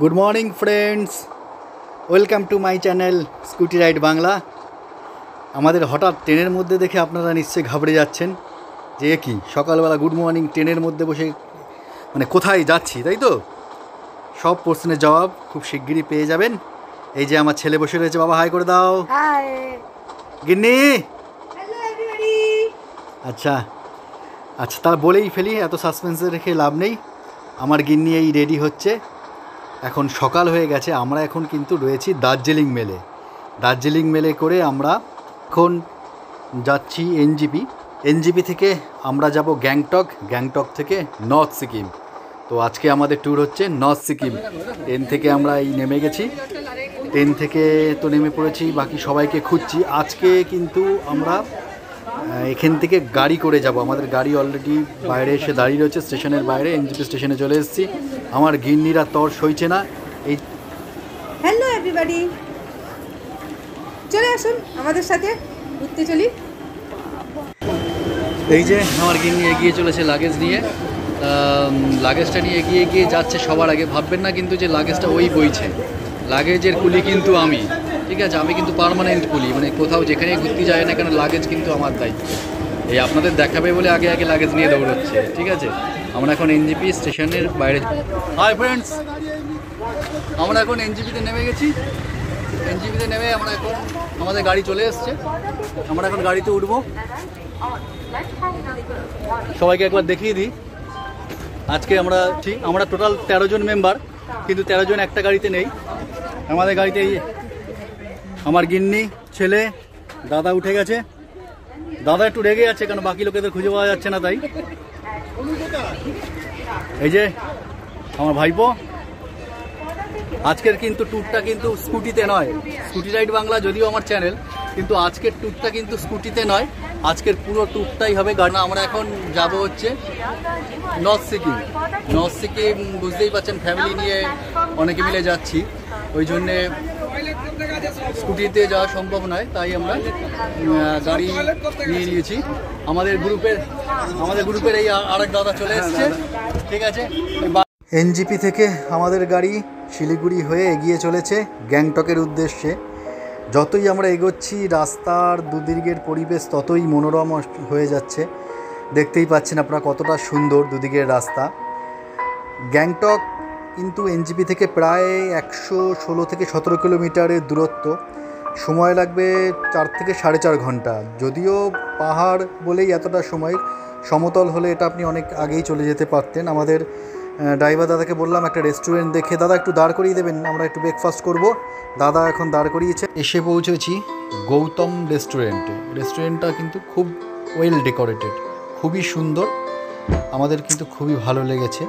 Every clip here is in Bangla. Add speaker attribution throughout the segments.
Speaker 1: Good morning friends welcome to my channel scooty ride Bangla আমাদের হঠাৎ ট্রেনের মধ্যে দেখে আপনারা নিশ্চয়ই ঘাবড়ে যাচ্ছেন যে কি? সকালবেলা গুড মর্নিং ট্রেনের মধ্যে বসে মানে কোথায় যাচ্ছি তাই তো? সব প্রশ্নের জবাব খুব শিগগিরই পেয়ে যাবেন। এই যে আমার ছেলে বসে রয়েছে বাবা হাই করে দাও। গিন্নি। আচ্ছা। আচ্ছা তার বলেই ফেলি এত সাসপেন্সে রেখে লাভ নেই। আমার গিন্নি এই রেডি হচ্ছে। এখন সকাল হয়ে গেছে, আমরা এখন কিন্তু রয়েছি দার্জিলিং মেলে। দার্জিলিং মেলে করে আমরা এখন যাচ্ছি এনজিপি। এনজিপি থেকে আমরা যাব গ্যাংটক গ্যাংটক থেকে নর্থ সিকিম। তো আজকে আমাদের ট্যুর হচ্ছে নর্থ সিকিম। ট্রেন থেকে আমরা এই নেমে গেছি। ট্রেন থেকে তো নেমে পড়েছি, বাকি সবাইকে খুঁজছি। আজকে কিন্তু আমরা এখান থেকে গাড়ি করে যাব। আমাদের গাড়ি অলরেডি বাইরে এসে দাঁড়িয়ে রয়েছে স্টেশনের বাইরে এনজিপি স্টেশনে চলে এসেছি। আমার গিন্নিরা তর সইছে না। এই
Speaker 2: হ্যালো এভরিবাডি চলে আসুন আমাদের সাথে ঘুরতে চলি।
Speaker 1: এই যে আমার গিন্নি এগিয়ে চলেছে লাগেজ নিয়ে। লাগেজটা নিয়ে এগিয়ে এগিয়ে যাচ্ছে সবার আগে। ভাববেন না কিন্তু যে লাগেজটা ওই বইছে। লাগেজের কুলি কিন্তু আমি। ঠিক আছে, আমি কিন্তু পারমানেন্ট কুলি মানে কোথাও যেখানে ঘুরতে যায় না কেন লাগেজ কিন্তু আমার দায়িত্ব। এই আপনাদের দেখাবে বলে আগে আগে লাগেজ নিয়ে দৌড়চ্ছে, ঠিক আছে? আমরা এখন এনজিপি স্টেশনের বাইরে হাই ফ্রেন্ডস আমরা এখন এনজিপিতে নেমে গেছি। এনজিপিতে নেমে আমরা এখন আমাদের গাড়ি চলে এসছে। আমরা এখন গাড়িতে উঠবো। সবাইকে একবার দেখিয়ে দিই। আজকে আমরা ঠিক, আমরা টোটাল তেরো জন মেম্বার কিন্তু তেরো জন একটা গাড়িতে নেই। আমাদের গাড়িতে এই আমার গিন্নি, ছেলে, দাদা উঠে গেছে। দাদা একটু রেগে যাচ্ছে কারণ বাকি লোকেদের খুঁজে পাওয়া যাচ্ছে না তাই। এই যে, আমার ভাইপো। আজকের কিন্তু ট্যুরটা কিন্তু স্কুটিতে নয়। স্কুটি রাইড বাংলা যদিও আমার চ্যানেল কিন্তু আজকের ট্যুরটা কিন্তু স্কুটিতে নয়। আজকের পুরো ট্যুরটাই হবে কারণ আমরা এখন যাব হচ্ছে নর্থ সিকিম নর্থ সিকিম বুঝতেই পারছেন ফ্যামিলি নিয়ে অনেকে মিলে যাচ্ছি। ওই জন্যে স্কুটিতে যাওয়া সম্ভব নয় তাই আমরা গাড়ি নিয়ে নিয়েছি। আমাদের গ্রুপের আমাদের গ্রুপের এই আরেক দাদা চলে এসছে। ঠিক আছে? এনজিপি থেকে আমাদের গাড়ি শিলিগুড়ি হয়ে এগিয়ে চলেছে গ্যাংটকের উদ্দেশ্যে। যতই আমরা এগোচ্ছি রাস্তার দুদিকের পরিবেশ ততই মনোরম হয়ে যাচ্ছে। দেখতেই পাচ্ছেন আপনারা কতটা সুন্দর দুদিকের রাস্তা। গ্যাংটক কিন্তু এনজিপি থেকে প্রায় একশো ষোলো থেকে সতেরো কিলোমিটারের দূরত্ব। সময় লাগবে চার থেকে সাড়ে চার ঘণ্টা। যদিও পাহাড় বলেই এতটা সময়, সমতল হলে এটা আপনি অনেক আগেই চলে যেতে পারতেন। আমাদের ড্রাইভার দাদাকে বললাম, একটা রেস্টুরেন্ট দেখে, দাদা, একটু দাঁড় করিয়ে দেবেন, আমরা একটু ব্রেকফাস্ট করব। দাদা এখন দাঁড় করিয়েছে। এসে পৌঁছেছি গৌতম রেস্টুরেন্টে রেস্টুরেন্টটা কিন্তু খুব ওয়েল ডেকোরেটেড খুবই সুন্দর। আমাদের কিন্তু খুবই ভালো লেগেছে।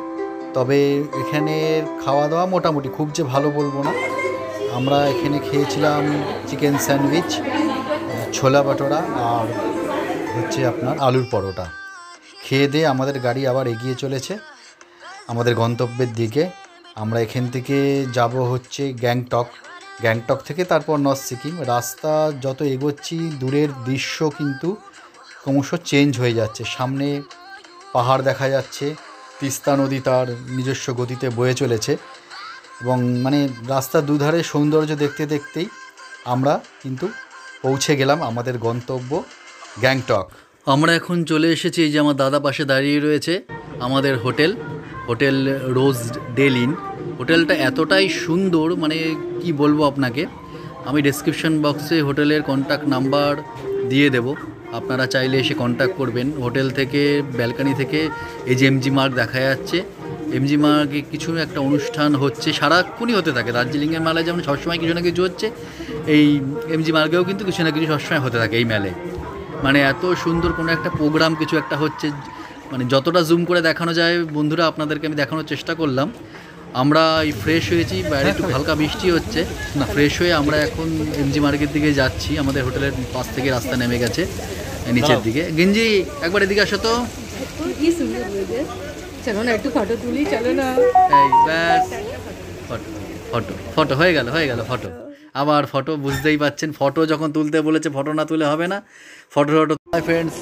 Speaker 1: তবে এখানের খাওয়া দাওয়া মোটামুটি খুব যে ভালো বলব না। আমরা এখানে খেয়েছিলাম চিকেন স্যান্ডউইচ, ছোলা বাটোরা আর হচ্ছে আপনার আলুর পরোটা। খেয়ে দিয়ে আমাদের গাড়ি আবার এগিয়ে চলেছে। আমাদের গন্তব্যের দিকে আমরা এখান থেকে যাব হচ্ছে গ্যাংটক। গ্যাংটক থেকে তারপর নর্থ সিকিম। রাস্তা যত এগোচ্ছি, দূরের দৃশ্য কিন্তু ক্রমশ চেঞ্জ হয়ে যাচ্ছে। সামনে পাহাড় দেখা যাচ্ছে। তিস্তা নদী তার নিজস্ব গতিতে বয়ে চলেছে এবং মানে রাস্তার দুধারে সৌন্দর্য দেখতে দেখতেই আমরা কিন্তু পৌঁছে গেলাম আমাদের গন্তব্য গ্যাংটক। আমরা এখন চলে এসেছি এই যে আমার দাদা পাশে দাঁড়িয়ে রয়েছে আমাদের হোটেল হোটেল রোজ ডেলিন হোটেলটা এতটাই সুন্দর মানে কি বলব আপনাকে? আমি ডেসক্রিপশন বক্সে হোটেলের কন্ট্যাক্ট নাম্বার দিয়ে দেব। আপনারা চাইলে এসে কন্ট্যাক্ট করবেন। হোটেল থেকে, ব্যালকানি থেকে এই যে এমজি মার্ক দেখা যাচ্ছে। এমজি মার্গে কিছু একটা অনুষ্ঠান হচ্ছে, সারাক্ষণই হতে থাকে। দার্জিলিংয়ের মেলায় যেমন সবসময় কিছু না কিছু হচ্ছে, এই এমজি মার্গেও কিন্তু কিছু না কিছু সবসময় হতে থাকে এই মেলে। মানে এত সুন্দর কোনো একটা প্রোগ্রাম কিছু একটা হচ্ছে মানে যতটা জুম করে দেখানো যায়, বন্ধুরা আপনাদেরকে আমি দেখানোর চেষ্টা করলাম। আমরা এই ফ্রেশ হয়েছি বাইরে একটু হালকা বৃষ্টি হচ্ছে। না। ফ্রেশ হয়ে আমরা এখন এমজি মার্কেট দিকে যাচ্ছি। আমাদের হোটেলের পাশ থেকে রাস্তা নেমে গেছে নিচের দিকে। গেঞ্জি একবার এদিকে আসো তো।
Speaker 2: কি সুন্দর চলো না একটু ফটো তুলি চলো না।
Speaker 1: এই ব্যাস। ফটো ফটো ফটো হয়ে গেল হয়ে গেল ফটো আবার ফটো বুঝতেই পাচ্ছেন ফটো যখন তুলতে বলেছে ফটো না তুলে হবে না। ফটো ফটো হাই ফ্রেন্ডস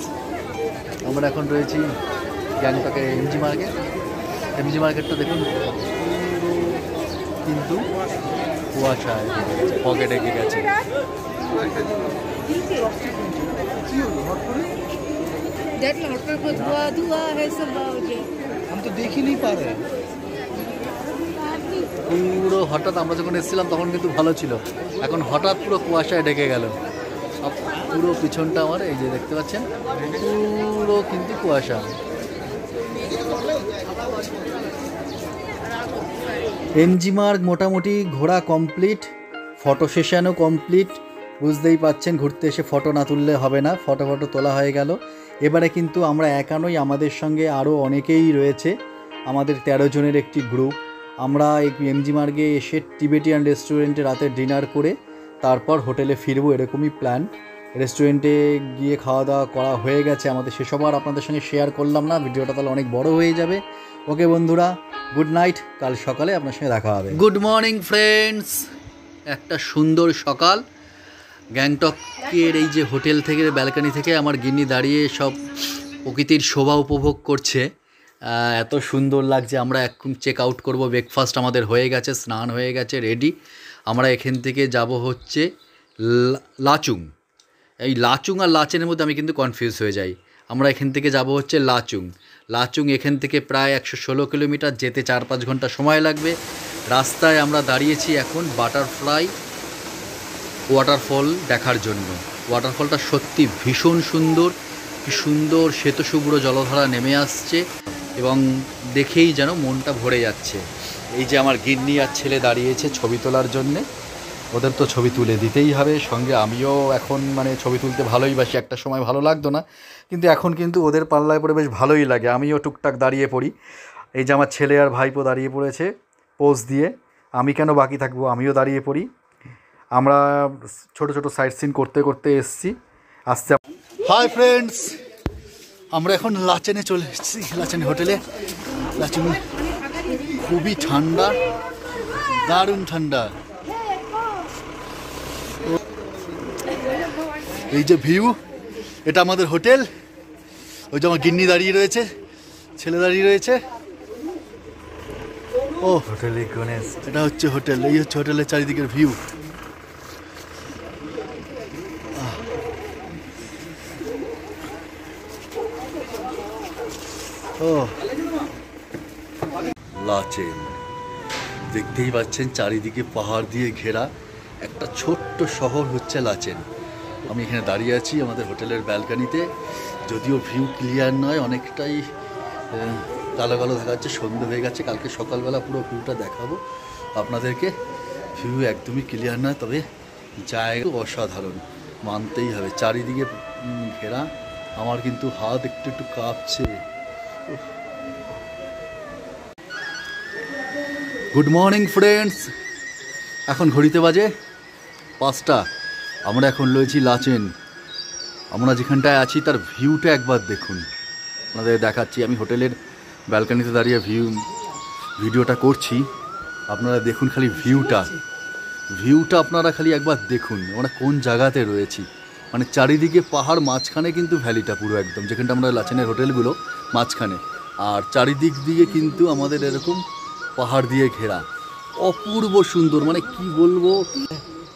Speaker 1: আমরা এখন রয়েছি গ্যাংটকের এমজি মার্কেট এমজি মার্কেটটা দেখুন। কিন্তু কুয়াশায় পকে ডেকে গেছে? আমি তো পুরো হঠাৎ আমরা যখন এসেছিলাম তখন কিন্তু ভালো ছিল। এখন হঠাৎ পুরো কুয়াশায় ডেকে গেল। সব পুরো পিছনটা আমার এই যে দেখতে পাচ্ছেন পুরো কিন্তু কুয়াশা। এনজি মার্গ মোটামুটি ঘোরা কমপ্লিট, ফটো সেশানও কমপ্লিট। বুঝতেই পাচ্ছেন, ঘুরতে এসে ফটো না তুললে হবে না, ফটো ফটো তোলা হয়ে গেল। এবারে কিন্তু আমরা একা নই, আমাদের সঙ্গে আরও অনেকেই রয়েছে। আমাদের তেরো জনের একটি গ্রুপ। আমরা এমজি মার্গে এসে টিবেটিয়ান রেস্টুরেন্টে রাতে ডিনার করে, তারপর হোটেলে ফিরবো, এরকমই প্ল্যান। রেস্টুরেন্টে গিয়ে খাওয়া দাওয়া করা হয়ে গেছে আমাদের। সেসব আর আপনাদের সঙ্গে শেয়ার করলাম না। ভিডিওটা তাহলে অনেক বড় হয়ে যাবে। ওকে বন্ধুরা গুড নাইট কাল সকালে আপনার সঙ্গে দেখা হবে। গুড মর্নিং ফ্রেন্ডস একটা সুন্দর সকাল। গ্যাংটকের এই যে হোটেল থেকে ব্যালকানি থেকে আমার গিন্নি দাঁড়িয়ে সব প্রকৃতির শোভা উপভোগ করছে। এত সুন্দর লাগছে। আমরা এখন চেক আউট করব। ব্রেকফাস্ট আমাদের হয়ে গেছে, স্নান হয়ে গেছে রেডি আমরা এখান থেকে যাব হচ্ছে লাচুং। এই লাচুং আর লাচেনের মধ্যে আমি কিন্তু কনফিউজ হয়ে যাই। আমরা এখান থেকে যাব হচ্ছে লাচুং। লাচুং এখান থেকে প্রায় একশো ষোলো কিলোমিটার যেতে চার পাঁচ ঘণ্টা সময় লাগবে। রাস্তায় আমরা দাঁড়িয়েছি এখন বাটারফ্লাই ওয়াটারফল দেখার জন্য। ওয়াটারফলটা সত্যি ভীষণ সুন্দর, কি সুন্দর শ্বেতশুভ্র জলধারা নেমে আসছে এবং দেখেই যেন মনটা ভরে যাচ্ছে। এই যে আমার গিন্নি আর ছেলে দাঁড়িয়েছে ছবি তোলার জন্যে। ওদের তো ছবি তুলে দিতেই হবে। সঙ্গে আমিও এখন মানে ছবি তুলতে ভালোই বাসি, একটা সময় ভালো লাগতো না। কিন্তু এখন কিন্তু ওদের পাল্লায় পড়ে বেশ ভালোই লাগে। আমিও টুকটাক দাঁড়িয়ে পড়ি। এই যে আমার ছেলে আর ভাইপো দাঁড়িয়ে পড়েছে পোজ দিয়ে। আমি কেন বাকি থাকব? আমিও দাঁড়িয়ে পড়ি। আমরা ছোট ছোট সাইট সিন করতে করতে এসছি। আসতে হাই ফ্রেন্ডস আমরা এখন লাচেনে চলে এসেছি, লাচেন হোটেলে। লাচেন খুবই ঠান্ডা, দারুণ ঠান্ডা। এই যে ভিউ এটা আমাদের হোটেল। ওই যে আমার গিন্নি দাঁড়িয়ে রয়েছে ছেলে দাঁড়িয়ে রয়েছে। ও
Speaker 3: হোটেল গণেশ।
Speaker 1: এটা হচ্ছে হোটেল এই হচ্ছে হোটেলের চারিদিকের ভিউ। ও। লাচেন দেখতেই পাচ্ছেন চারিদিকে পাহাড় দিয়ে ঘেরা একটা ছোট্ট শহর হচ্ছে লাচেন আমি এখানে দাঁড়িয়ে আছি আমাদের হোটেলের ব্যালকানিতে। যদিও ভিউ ক্লিয়ার নয়, অনেকটাই কালো কালো দেখা যাচ্ছে সন্ধে হয়ে গেছে। কালকে সকালবেলা পুরো ভিউটা দেখাবো আপনাদেরকে। ভিউ একদমই ক্লিয়ার নয়, তবে জায়গা অসাধারণ, মানতেই হবে। চারিদিকে ঘেরা, আমার কিন্তু হাত একটু একটু কাঁপছে। Good morning, friends. এখন ঘড়িতে বাজে পাঁচটা। আমরা এখন রয়েছি লাচেন। আমরা যেখানটায় আছি, তার ভিউটা একবার দেখুন। আপনাদের দেখাচ্ছি, আমি হোটেলের ব্যালকানিতে দাঁড়িয়ে ভিউ ভিডিওটা করছি। আপনারা দেখুন খালি ভিউটা ভিউটা আপনারা খালি একবার দেখুন, আমরা কোন জায়গাতে রয়েছি। মানে চারিদিকে পাহাড় মাঝখানে কিন্তু ভ্যালিটা পুরো একদম, যেখানটা আমরা লাচেনের হোটেলগুলো মাঝখানে। আর চারিদিক দিয়ে কিন্তু আমাদের এরকম পাহাড় দিয়ে ঘেরা। অপূর্ব সুন্দর মানে কি বলব?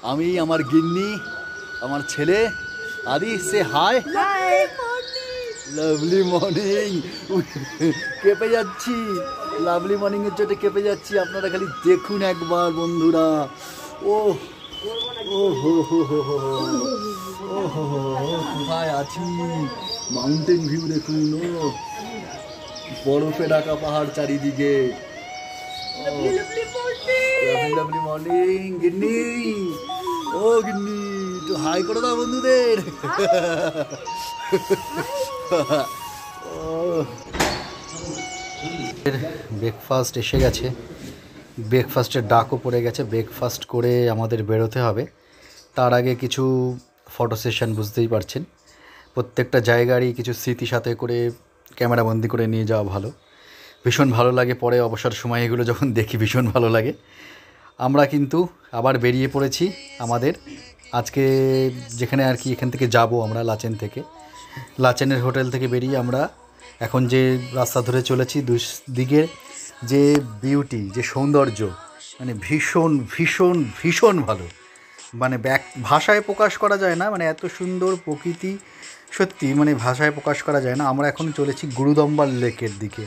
Speaker 1: আমি, আমার গিন্নি আমার ছেলে আদি সে হাই লাভলি মর্নিং কেঁপে যাচ্ছি। লাভলি মর্নিং এর জন্য কেঁপে যাচ্ছি। আপনারা খালি দেখুন একবার বন্ধুরা। ও ও হো হো হো হো হো। ও কোথায় আছি? মাউন্টেন ভিউ দেখুন ও বরফে ঢাকা পাহাড় চারিদিকে। লাভলি মর্নিং গিন্নি। ও গিন্নি। একটু হাই করে দাও বন্ধুদের। ব্রেকফাস্ট এসে গেছে। ব্রেকফাস্টের ডাকও পড়ে গেছে। ব্রেকফাস্ট করে আমাদের বেরোতে হবে। তার আগে কিছু ফটো সেশন বুঝতেই পারছেন। প্রত্যেকটা জায়গারই কিছু স্মৃতি সাথে করে ক্যামেরাবন্দি করে নিয়ে যাওয়া ভালো। ভীষণ ভালো লাগে পরে অবসর সময় এগুলো যখন দেখি, ভীষণ ভালো লাগে। আমরা কিন্তু আবার বেরিয়ে পড়েছি আমাদের আজকে যেখানে আর কি এখান থেকে যাব আমরা লাচেন থেকে। লাচেনের হোটেল থেকে বেরিয়ে আমরা এখন যে রাস্তা ধরে চলেছি দিকে যে বিউটি যে সৌন্দর্য মানে ভীষণ ভীষণ ভীষণ ভালো। মানে ব্যাক ভাষায় প্রকাশ করা যায় না মানে এত সুন্দর প্রকৃতি সত্যি মানে ভাষায় প্রকাশ করা যায় না। আমরা এখন চলেছি গুরুদম্বার লেকের দিকে।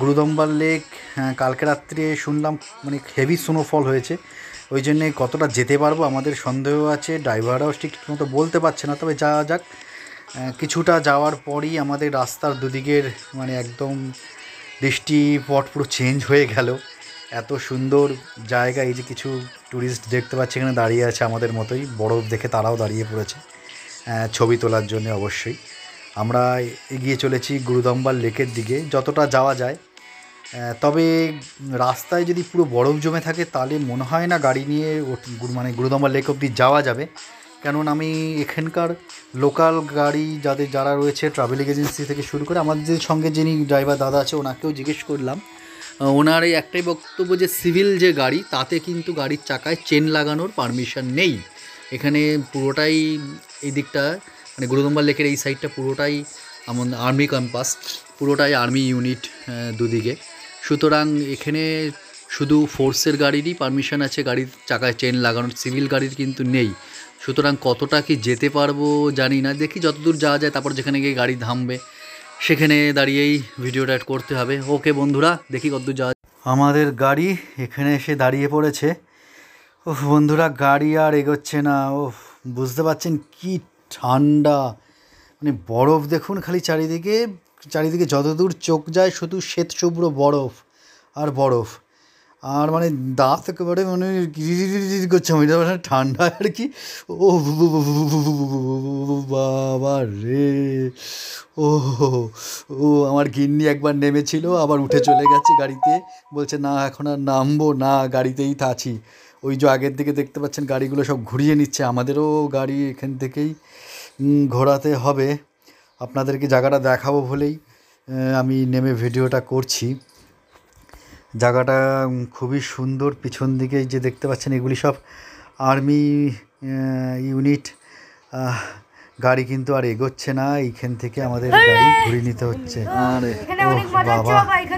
Speaker 1: গুরুদম্বার লেক হ্যাঁ, কালকে রাত্রে শুনলাম মানে হেভি স্নোফল হয়েছে। ওই জন্যে কতটা যেতে পারব আমাদের সন্দেহ আছে, ড্রাইভাররাও ঠিক মতো বলতে পারছে না। তবে যাওয়া যাক কিছুটা যাওয়ার পরই আমাদের রাস্তার দুদিকের মানে একদম দৃষ্টিপট পুরো চেঞ্জ হয়ে গেল। এত সুন্দর জায়গা, এই যে কিছু ট্যুরিস্ট দেখতে পাচ্ছি এখানে দাঁড়িয়ে আছে আমাদের মতোই বরফ দেখে তারাও দাঁড়িয়ে পড়েছে ছবি তোলার জন্য অবশ্যই। আমরা এগিয়ে চলেছি গুরুদম্বার লেকের দিকে, যতটা যাওয়া যায় তবে রাস্তায় যদি পুরো বরফ জমে থাকে, তাহলে মনে হয় না গাড়ি নিয়ে মানে গুরুদম্বার লেক অবধি যাওয়া যাবে। কেননা আমি এখানকার লোকাল গাড়ি যাদের, যারা রয়েছে ট্রাভেলিং এজেন্সি থেকে শুরু করে, আমাদের সঙ্গে যিনি ড্রাইভার দাদা আছে, ওনাকেও জিজ্ঞেস করলাম। ওনার এই একটাই বক্তব্য যে সিভিল যে গাড়ি, তাতে কিন্তু গাড়ির চাকায় চেন লাগানোর পারমিশন নেই। এখানে পুরোটাই এই দিকটা মানে গুরুদম্বার লেকের এই সাইডটা পুরোটাই আমাদের আর্মি ক্যাম্পাস পুরোটাই আর্মি ইউনিট দুদিকে। সুতরাং এখানে শুধু ফোর্সের গাড়িরই পারমিশন আছে, গাড়ির চাকায় চেন লাগানোর সিভিল গাড়ির কিন্তু নেই। সুতরাং কতটা কি যেতে পারব জানি না। দেখি যতদূর যাওয়া যায়, তারপর যেখানে গিয়ে গাড়ি থামবে, সেখানে দাঁড়িয়েই ভিডিও ভিডিওটা করতে হবে। ওকে বন্ধুরা, দেখি কতদূর যাওয়া আমাদের গাড়ি এখানে এসে দাঁড়িয়ে পড়েছে। ও বন্ধুরা, গাড়ি আর এগোচ্ছে না। ও বুঝতে পারছেন কি ঠান্ডা। মানে বরফ দেখুন খালি চারিদিকে। চারিদিকে যতদূর চোখ যায় শুধু শ্বেত শুভ্র বরফ আর বরফ আর মানে দাঁত একেবারে মানে করছে আমি মানে ঠান্ডা আর কি ও বাবা রে ও ও আমার গিন্নি একবার নেমেছিল আবার উঠে চলে গেছে গাড়িতে বলছে না এখন আর নামবো না গাড়িতেই আছি ওই যে আগের দিকে দেখতে পাচ্ছেন গাড়িগুলো সব ঘুরিয়ে নিচ্ছে আমাদেরও গাড়ি এখান থেকেই ঘোরাতে হবে আপনাদেরকে জায়গাটা দেখাবো বলেই আমি নেমে ভিডিওটা করছি। জায়গাটা খুবই সুন্দর পিছন দিকে যে দেখতে পাচ্ছেন এগুলি সব আর্মি ইউনিট। গাড়ি কিন্তু আর এগোচ্ছে না এইখান থেকে আমাদের গাড়ি ঘুরিয়ে নিতে হচ্ছে। আরে ওহ, বাবা।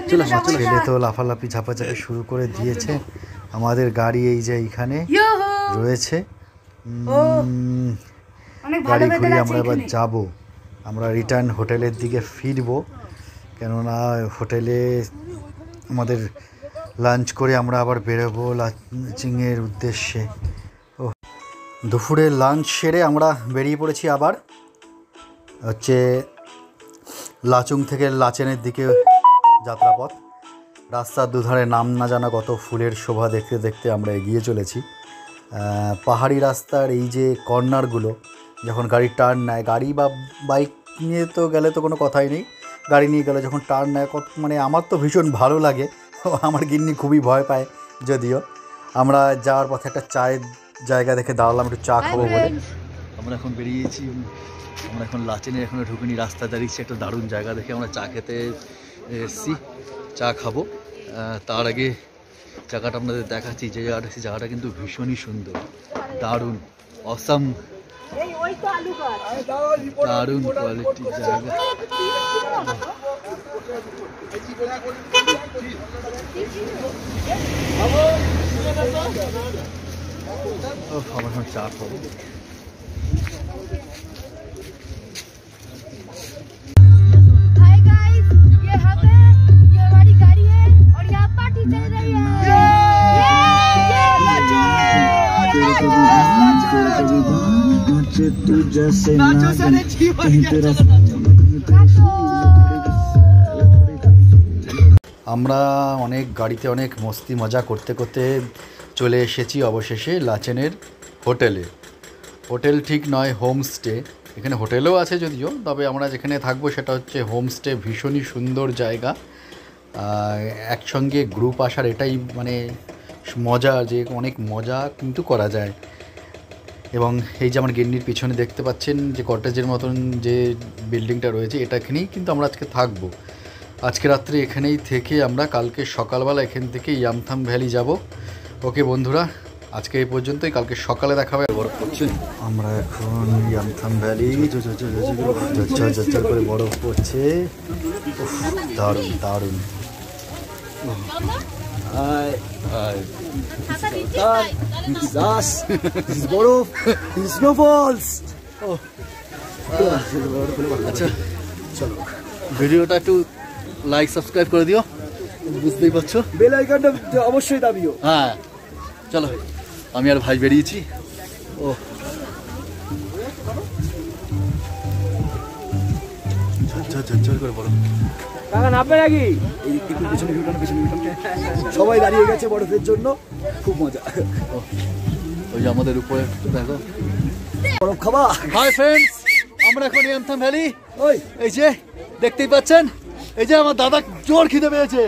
Speaker 1: ছেলে তো লাফালাফি ঝাপাঝাপি শুরু করে দিয়েছে। আমাদের গাড়ি এই যে এইখানে রয়েছে। গাড়ি ঘুরিয়ে আমরা এবার যাব। আমরা রিটার্ন হোটেলের দিকে ফিরবো। কেননা, হোটেলে আমাদের লাঞ্চ করে আমরা আবার বেরোবো লাঞ্চিংয়ের উদ্দেশ্যে। ও দুপুরে লাঞ্চ সেরে আমরা বেরিয়ে পড়েছি আবার। হচ্ছে লাচুং থেকে লাচেনের দিকে যাত্রাপথ। রাস্তার দুধারে নাম না জানা কত ফুলের শোভা দেখতে দেখতে আমরা এগিয়ে চলেছি। পাহাড়ি রাস্তার এই যে কর্নারগুলো যখন গাড়ি টার্ন নেয় গাড়ি বা বাইক নিয়ে তো গেলে তো কোনো কথাই নেই। গাড়ি নিয়ে গেলে যখন টার্ন নেয় কত মানে আমার তো ভীষণ ভালো লাগে। আমার গিন্নি খুবই ভয় পায় যদিও। আমরা যাওয়ার পথে একটা চায়ের জায়গা দেখে দাঁড়ালাম একটু চা খাব বলে। আমরা এখন বেরিয়েছি আমরা এখন লাচেনের এখনও ঢুকিনি রাস্তা দাঁড়িয়েছি একটা দারুণ জায়গা দেখে আমরা চা খেতে এসেছি চা খাব। তার আগে জায়গাটা আপনাদের দেখাচ্ছি যে জায়গাটা সেই জায়গাটা কিন্তু ভীষণই সুন্দর দারুণ অসাম দারুণ কোয়ালিটির জায়গা। ওহ, আমার এখন চা আমরা অনেক গাড়িতে অনেক মস্তি মজা করতে করতে চলে এসেছি অবশেষে লাচেনের হোটেলে। হোটেল ঠিক নয় হোমস্টে। এখানে হোটেলও আছে যদিও তবে আমরা যেখানে থাকব সেটা হচ্ছে হোমস্টে ভীষণই সুন্দর জায়গা। একসঙ্গে গ্রুপ আসার এটাই মানে মজা যে অনেক মজা কিন্তু করা যায়। এবং এই যে আমার গেন্ডির পিছনে দেখতে পাচ্ছেন যে কটেজের মতন যে বিল্ডিংটা রয়েছে এটা এখানেই কিন্তু আমরা আজকে থাকব। আজকে রাত্রে এখানেই থেকে আমরা কালকে সকালবেলা এখান থেকে ইয়ামথাম ভ্যালি যাব। ওকে বন্ধুরা আজকে এই পর্যন্তই। কালকে সকালে দেখা হবে। বরফ পড়ছে? আমরা এখন ইয়ামথাম ভ্যালি ঝরঝর ঝরঝর করে বরফ পড়ছে। দারুণ দারুণ। দারুণ উফ,
Speaker 4: Hi.
Speaker 5: R
Speaker 4: Hi. This is us. This is Borof. This
Speaker 5: আচ্ছা চলো ভিডিওটা একটু লাইক সাবস্ক্রাইব করে দিও বুঝতেই পারছ
Speaker 4: বেল আইকনটা অবশ্যই দাবিও
Speaker 5: হ্যাঁ চলো আমি আর ভাই বেরিয়েছি ও ঝরঝর ঝরঝর করে বলো
Speaker 4: কাকা নামবে নাকি? এই একটু পিছনে ভিউটান পিছনে ভিউটান সবাই দাঁড়িয়ে গেছে বরফের জন্য খুব মজা।
Speaker 5: ওই যে আমাদের উপরে দেখো।
Speaker 4: বরফ খাবা?
Speaker 5: হাই ফ্রেন্ডস আমরা এখন এমথাম ভ্যালি।
Speaker 4: ওই।
Speaker 5: এই যে দেখতেই পাচ্ছেন? এই যে আমার দাদা জোর খিদে পেয়েছে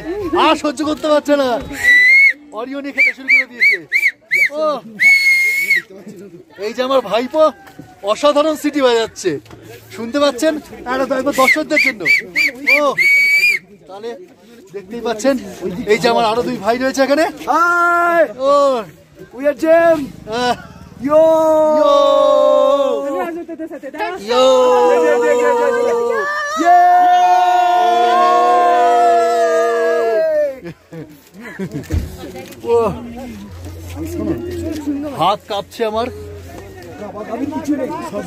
Speaker 5: আর সহ্য করতে পারছে না। অরিও নিয়ে খেতে শুরু করে দিয়েছে। ও। এই যে আমার ভাইপো অসাধারণ সিটি বাজাচ্ছে। শুনতে পাচ্ছেন? আর তো একবার দর্শকদের জন্য। ও। তাহলে দেখতেই পাচ্ছেন এই যে আমার আরও দুই ভাই রয়েছে এখানে।
Speaker 4: Hi!
Speaker 5: Oh
Speaker 4: we are gem yo
Speaker 5: yo oh হাত কাঁপছে আমার।
Speaker 4: কিছু নেই সব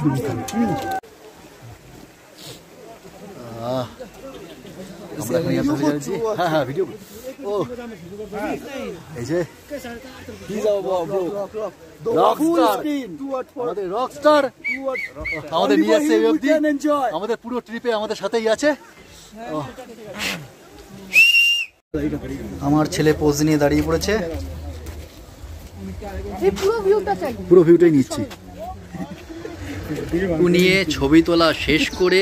Speaker 5: আমরা এখন ইয়াত্রা থেকে যাচ্ছি। হ্যাঁ হ্যাঁ ভিডিও ও এই যে
Speaker 4: He's our bro.
Speaker 5: আমাদের রক আমাদের নিয়ে আসছে অবধি। আমাদের পুরো ট্রিপে আমাদের সাথেই আছে। আমার ছেলে পোজ নিয়ে দাঁড়িয়ে পড়েছে।
Speaker 2: পুরো
Speaker 5: পুরো ভিউটাই নিচ্ছি।
Speaker 1: নিয়ে ছবি তোলা শেষ করে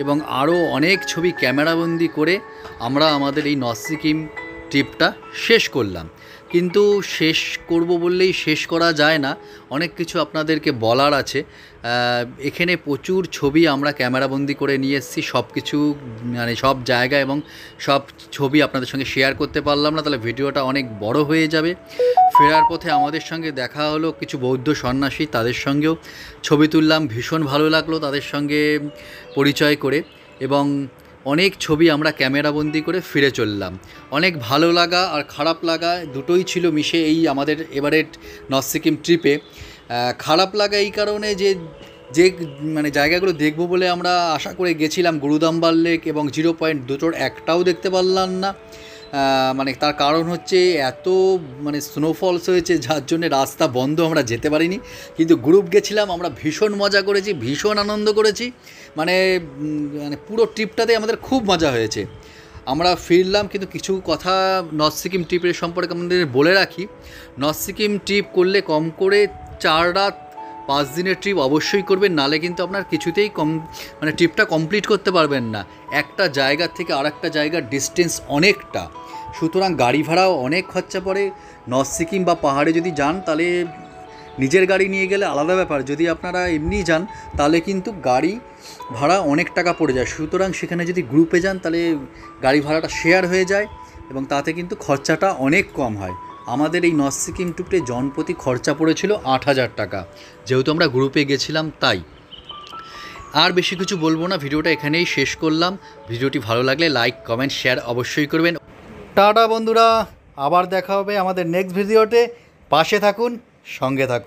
Speaker 1: এবং আরও অনেক ছবি ক্যামেরাবন্দি করে আমরা আমাদের এই নর্থ সিকিম ট্রিপটা শেষ করলাম। কিন্তু শেষ করব বললেই শেষ করা যায় না। অনেক কিছু আপনাদেরকে বলার আছে। এখানে প্রচুর ছবি আমরা ক্যামেরাবন্দি করে নিয়ে এসেছি। সব কিছু মানে সব জায়গা এবং সব ছবি আপনাদের সঙ্গে শেয়ার করতে পারলাম না। তাহলে ভিডিওটা অনেক বড় হয়ে যাবে। ফেরার পথে আমাদের সঙ্গে দেখা হলো কিছু বৌদ্ধ সন্ন্যাসী, তাদের সঙ্গেও ছবি তুললাম। ভীষণ ভালো লাগল তাদের সঙ্গে পরিচয় করে এবং অনেক ছবি আমরা ক্যামেরাবন্দি করে ফিরে চললাম। অনেক ভালো লাগা আর খারাপ লাগা দুটোই ছিল মিশে এই আমাদের এবারের নর্থ সিকিম ট্রিপে। খারাপ লাগা এই কারণে যে যে মানে জায়গাগুলো দেখব বলে আমরা আশা করে গেছিলাম গুরুদাম্বার লেক এবং জিরো পয়েন্ট দুটোর একটাও দেখতে পারলাম না। মানে তার কারণ হচ্ছে এত মানে স্নোফলস হয়েছে, যার জন্য রাস্তা বন্ধ, আমরা যেতে পারিনি। কিন্তু গ্রুপ গেছিলাম, আমরা ভীষণ মজা করেছি, ভীষণ আনন্দ করেছি। মানে মানে পুরো ট্রিপটাতে আমাদের খুব মজা হয়েছে। আমরা ফিরলাম, কিন্তু কিছু কথা নর্থ সিকিম ট্রিপের সম্পর্কে আমাদের বলে রাখি। নর্থ সিকিম ট্রিপ করলে কম করে চার রাত, পাঁচ দিনের ট্রিপ অবশ্যই করবেন, নালে কিন্তু আপনার কিছুতেই কম মানে ট্রিপটা কমপ্লিট করতে পারবেন না। একটা জায়গা থেকে আর একটা জায়গার ডিস্টেন্স অনেকটা। সুতরাং গাড়ি ভাড়াও অনেক খরচা পড়ে। নর্থ সিকিম বা পাহাড়ে যদি যান, তাহলে নিজের গাড়ি নিয়ে গেলে আলাদা ব্যাপার। যদি আপনারা এমনি যান, তাহলে কিন্তু গাড়ি ভাড়া অনেক টাকা পড়ে যায়। সুতরাং সেখানে যদি গ্রুপে যান, তাহলে গাড়ি ভাড়াটা শেয়ার হয়ে যায় এবং তাতে কিন্তু খরচাটা অনেক কম হয়। আমাদের এই নর্থ সিকিম ট্রিপে জনপ্রতি খরচা পড়েছিল আট হাজার টাকা। যেহেতু আমরা গ্রুপে গেছিলাম, তাই। আর বেশি কিছু বলব না, ভিডিওটা এখানেই শেষ করলাম। ভিডিওটি ভালো লাগলে লাইক কমেন্ট শেয়ার অবশ্যই করবেন।
Speaker 5: টাটা বন্ধুরা আবার দেখা হবে আমাদের নেক্সট ভিডিওতে। পাশে থাকুন সঙ্গে থাকুন।